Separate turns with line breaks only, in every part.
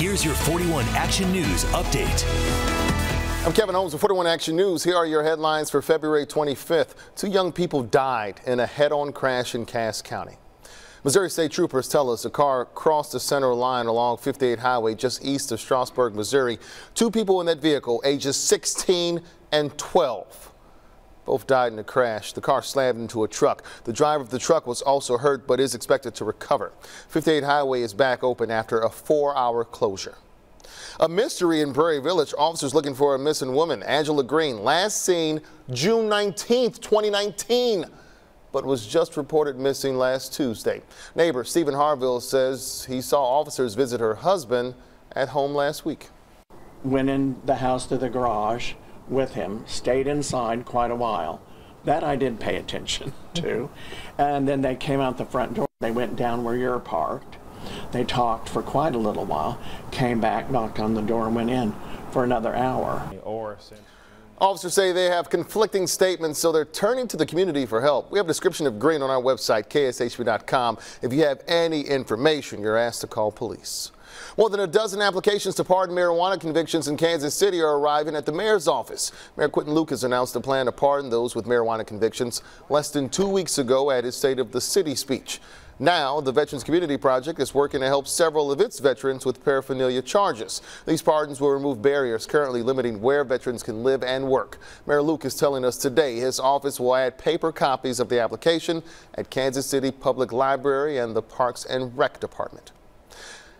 here's your 41 Action News update.
I'm Kevin Holmes with 41 Action News. Here are your headlines for February 25th. Two young people died in a head-on crash in Cass County. Missouri State Troopers tell us a car crossed the center line along 58 Highway just east of Strasburg, Missouri. Two people in that vehicle, ages 16 and 12. Both died in the crash. The car slammed into a truck. The driver of the truck was also hurt but is expected to recover. 58 Highway is back open after a four-hour closure. A mystery in Prairie Village. Officers looking for a missing woman, Angela Green, last seen June 19, 2019 but was just reported missing last Tuesday. Neighbor Stephen Harville says he saw officers visit her husband at home last week.
Went in the house to the garage with him, stayed inside quite a while. That I did pay attention to. And then they came out the front door. They went down where you're parked. They talked for quite a little while, came back, knocked on the door, and went in for another hour.
Officers say they have conflicting statements, so they're turning to the community for help. We have a description of Green on our website, kshb.com. If you have any information, you're asked to call police. More than a dozen applications to pardon marijuana convictions in Kansas City are arriving at the mayor's office. Mayor Quinton Lucas announced a plan to pardon those with marijuana convictions less than two weeks ago at his State of the City speech. Now, the Veterans Community Project is working to help several of its veterans with paraphernalia charges. These pardons will remove barriers currently limiting where veterans can live and work. Mayor Lucas telling us today his office will add paper copies of the application at Kansas City Public Library and the Parks and Rec Department.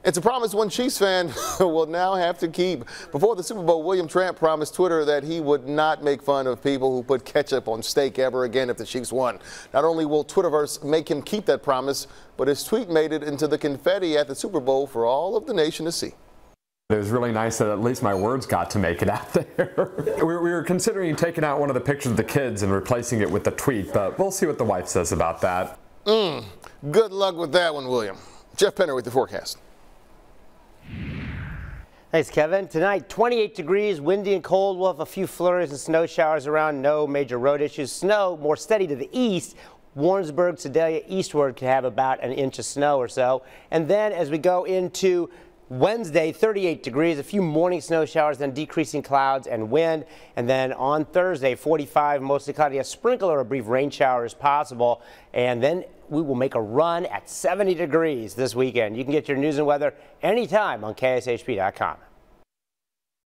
It's a promise one Chiefs fan will now have to keep. Before the Super Bowl, William Tramp promised Twitter that he would not make fun of people who put ketchup on steak ever again if the Chiefs won. Not only will Twitterverse make him keep that promise, but his tweet made it into the confetti at the Super Bowl for all of the nation to see.
It was really nice that at least my words got to make it out there. we were considering taking out one of the pictures of the kids and replacing it with the tweet, but we'll see what the wife says about that.
Mm, good luck with that one, William. Jeff Penner with the forecast.
Thanks, Kevin. Tonight, 28 degrees, windy and cold. We'll have a few flurries and snow showers around. No major road issues. Snow more steady to the east. Warrensburg, Sedalia eastward could have about an inch of snow or so. And then as we go into Wednesday, 38 degrees, a few morning snow showers, then decreasing clouds and wind. And then on Thursday, 45, mostly cloudy, a sprinkle or a brief rain shower is possible. And then we will make a run at 70 degrees this weekend. You can get your news and weather anytime on KSHB.com.